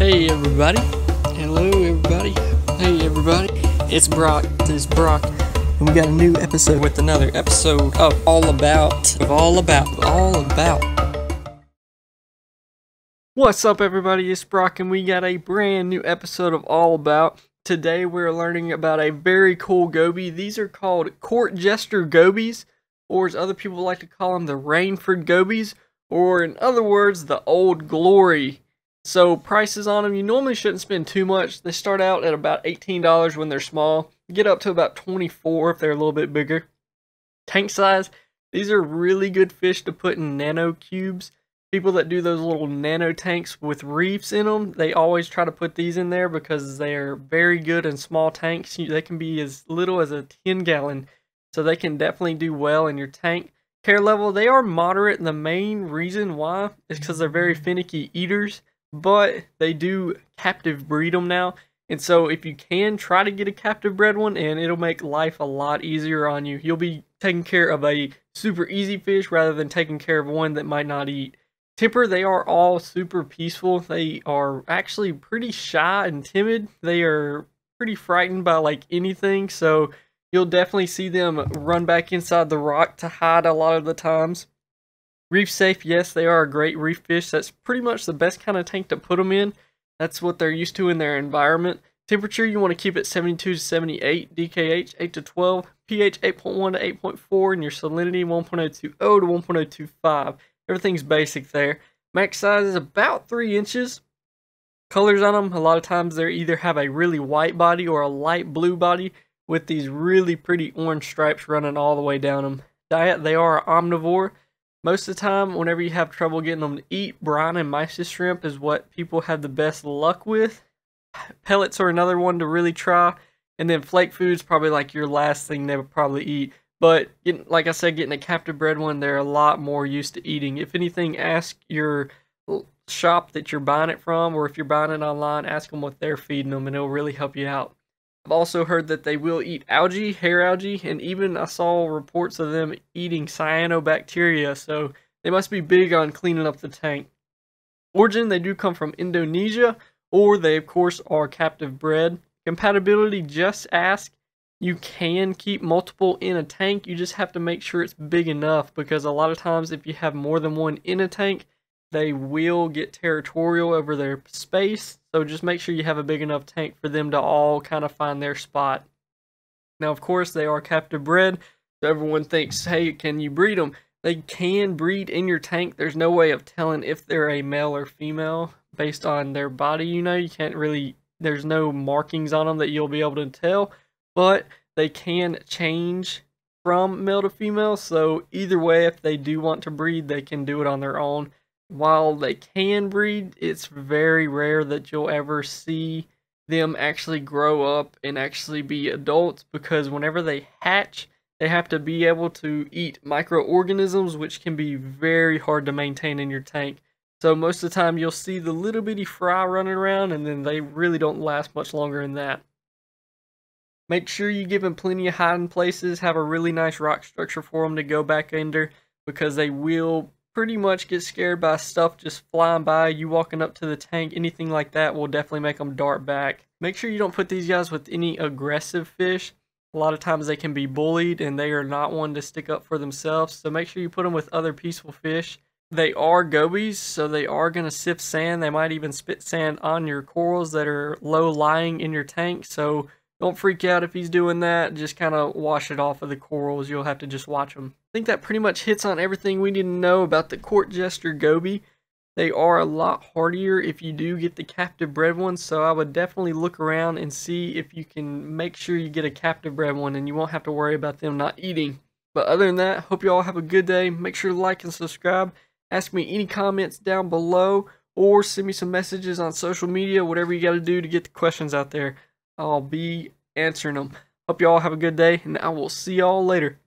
Hey everybody. Hello everybody. Hey everybody. It's Brock. This is Brock. And we got a new episode with another episode of All About. Of All About. All About. What's up everybody? It's Brock and we got a brand new episode of All About. Today we're learning about a very cool goby. These are called court jester gobies, or as other people like to call them, the Rainford gobies, or in other words, the Old Glory. So prices on them, you normally shouldn't spend too much. They start out at about $18 when they're small. Get up to about 24 if they're a little bit bigger. Tank size, these are really good fish to put in nano cubes. People that do those little nano tanks with reefs in them, they always try to put these in there because they're very good in small tanks. They can be as little as a 10 gallon, so they can definitely do well in your tank. Care level, they are moderate, and the main reason why is because they're very finicky eaters but they do captive breed them now. And so if you can try to get a captive bred one and it'll make life a lot easier on you. You'll be taking care of a super easy fish rather than taking care of one that might not eat. Tipper, they are all super peaceful. They are actually pretty shy and timid. They are pretty frightened by like anything. So you'll definitely see them run back inside the rock to hide a lot of the times. Reef safe, yes, they are a great reef fish. That's pretty much the best kind of tank to put them in. That's what they're used to in their environment. Temperature, you want to keep it 72 to 78, DKH 8 to 12, pH 8.1 to 8.4, and your salinity 1.020 to 1.025. Everything's basic there. Max size is about 3 inches. Colors on them, a lot of times they either have a really white body or a light blue body with these really pretty orange stripes running all the way down them. Diet, they are omnivore. Most of the time, whenever you have trouble getting them to eat, brine and mysis shrimp is what people have the best luck with. Pellets are another one to really try. And then flake food's probably like your last thing they would probably eat. But getting, like I said, getting a captive bred one, they're a lot more used to eating. If anything, ask your shop that you're buying it from, or if you're buying it online, ask them what they're feeding them, and it'll really help you out. I've also heard that they will eat algae, hair algae, and even I saw reports of them eating cyanobacteria, so they must be big on cleaning up the tank. Origin, they do come from Indonesia, or they of course are captive bred. Compatibility, just ask. You can keep multiple in a tank, you just have to make sure it's big enough because a lot of times if you have more than one in a tank, they will get territorial over their space. So just make sure you have a big enough tank for them to all kind of find their spot. Now, of course, they are captive bred. So everyone thinks, hey, can you breed them? They can breed in your tank. There's no way of telling if they're a male or female based on their body. You know, you can't really, there's no markings on them that you'll be able to tell. But they can change from male to female. So either way, if they do want to breed, they can do it on their own while they can breed, it's very rare that you'll ever see them actually grow up and actually be adults because whenever they hatch, they have to be able to eat microorganisms, which can be very hard to maintain in your tank. So most of the time you'll see the little bitty fry running around and then they really don't last much longer than that. Make sure you give them plenty of hiding places, have a really nice rock structure for them to go back under because they will pretty much get scared by stuff just flying by, you walking up to the tank, anything like that will definitely make them dart back. Make sure you don't put these guys with any aggressive fish. A lot of times they can be bullied and they are not one to stick up for themselves. So make sure you put them with other peaceful fish. They are gobies, so they are going to sift sand. They might even spit sand on your corals that are low lying in your tank. So don't freak out if he's doing that. Just kind of wash it off of the corals. You'll have to just watch them. I think that pretty much hits on everything we need to know about the court jester goby. They are a lot hardier if you do get the captive bred ones, so I would definitely look around and see if you can make sure you get a captive bred one and you won't have to worry about them not eating. But other than that, hope you all have a good day. Make sure to like and subscribe. Ask me any comments down below or send me some messages on social media, whatever you got to do to get the questions out there. I'll be answering them. Hope you all have a good day, and I will see y'all later.